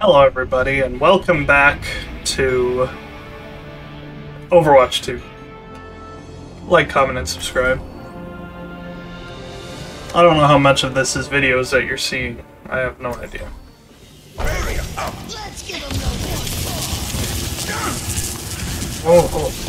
Hello, everybody, and welcome back to Overwatch 2. Like, comment, and subscribe. I don't know how much of this is videos that you're seeing. I have no idea. Oh, oh.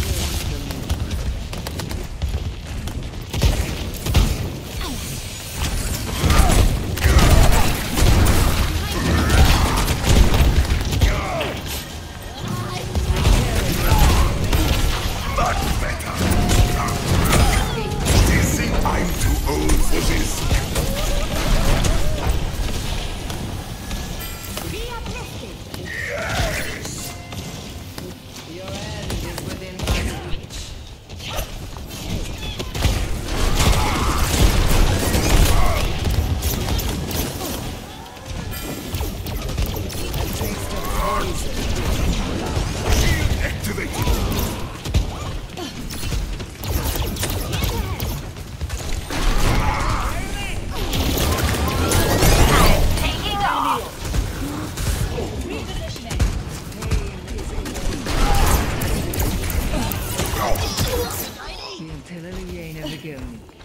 him.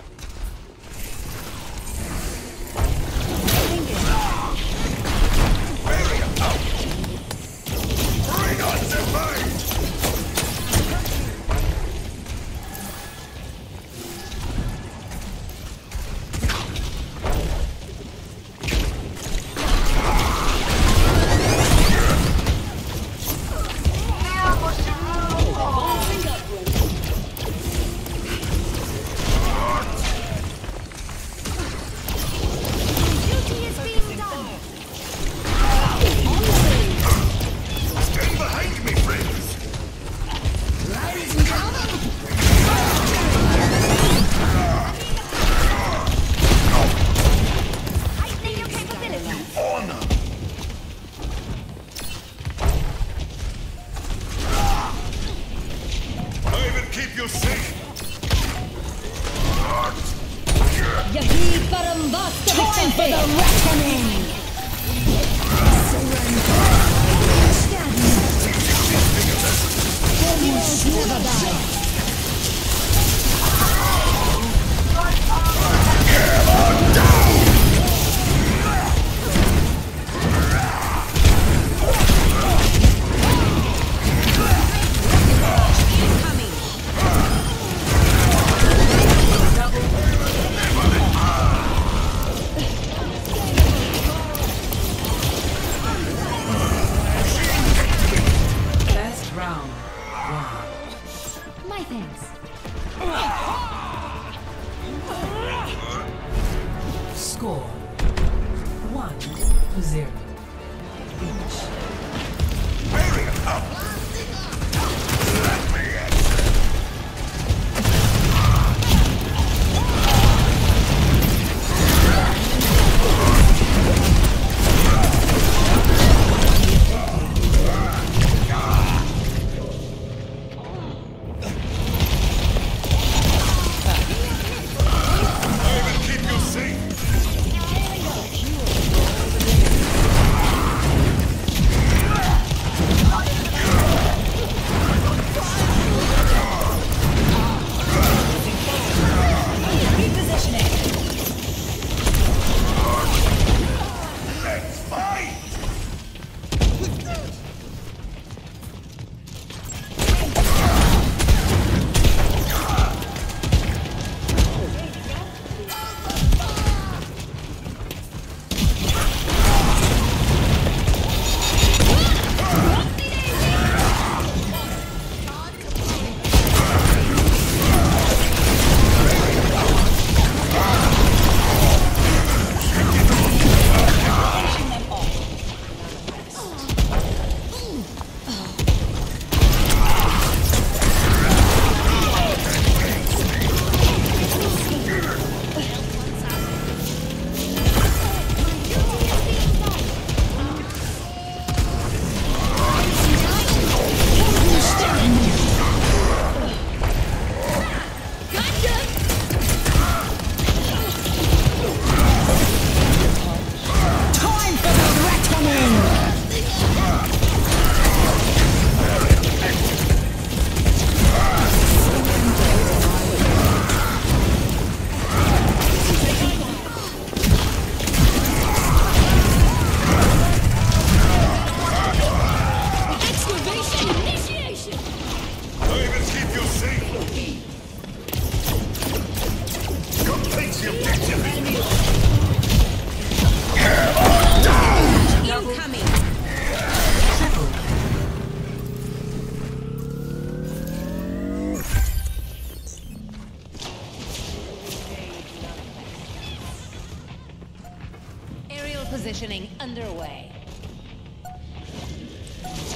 Underway.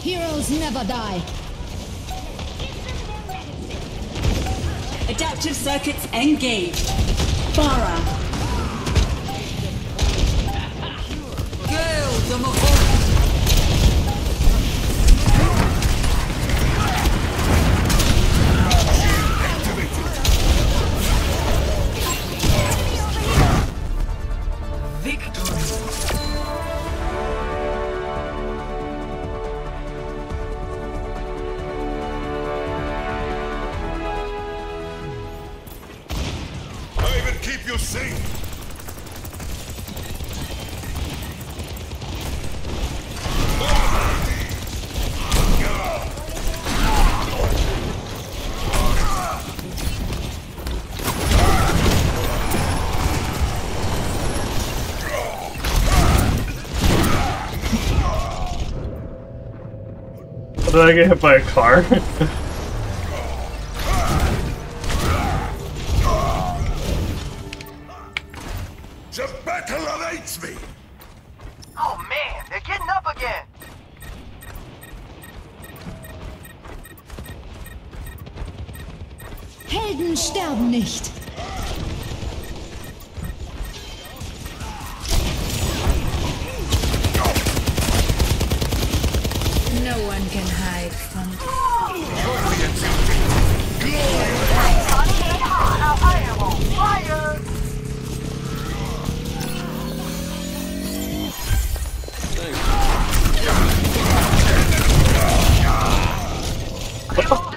Heroes never die. Adaptive circuits engaged. Bara. Gale de Did I get hit by a car?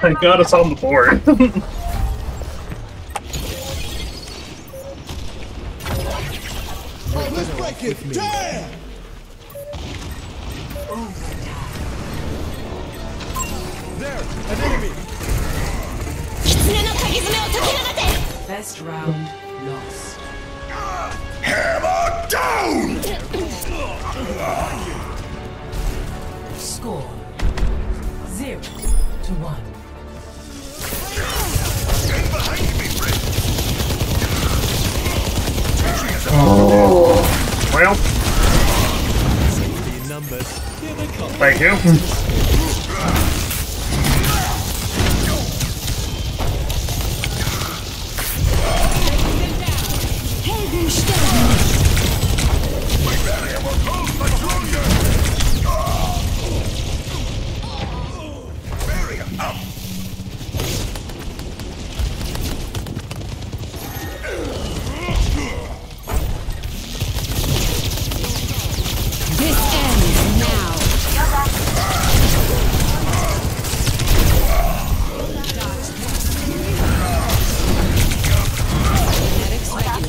Thank God it's on the board. Damn! There, enemy. Best round lost. Hammer down! Score zero to one. Well. Thank you. Hmm.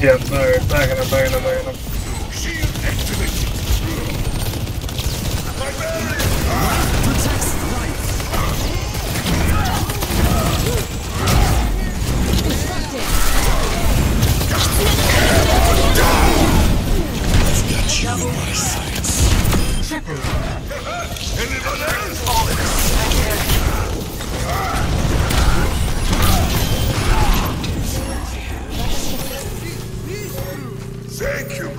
Yeah, no, backing up, backing up, backing up.